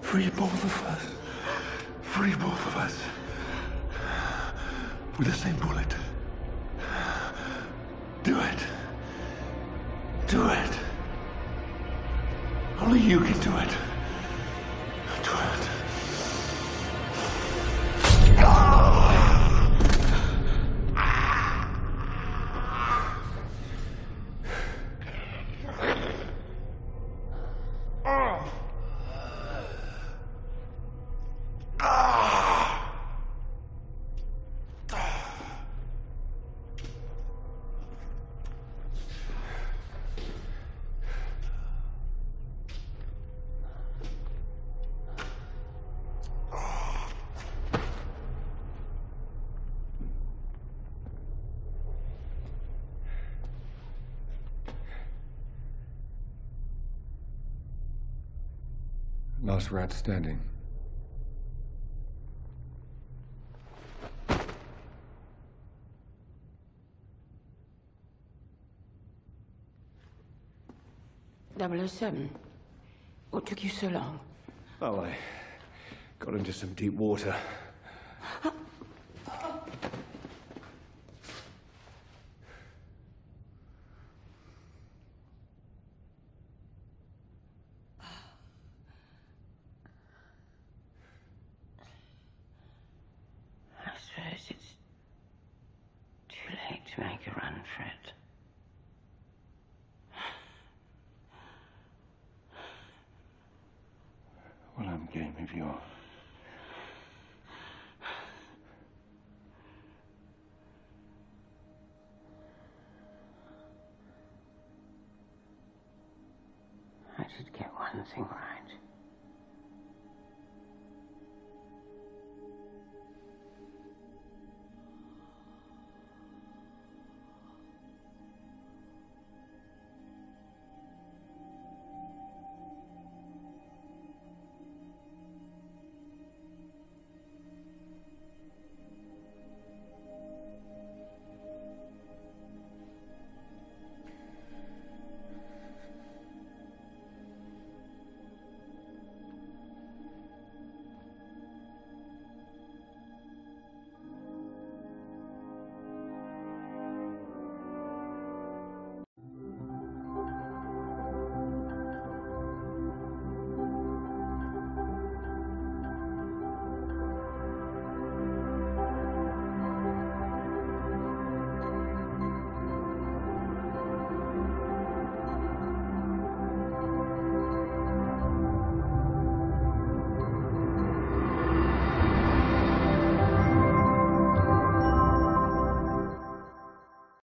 Free both of us. Free both of us. With the same bullet. Do it. Do it. Only you can do it. Last rat standing. Double O Seven. What took you so long? Oh, I got into some deep water. To make a run for it. Well, I'm game if you are. I did get one thing right.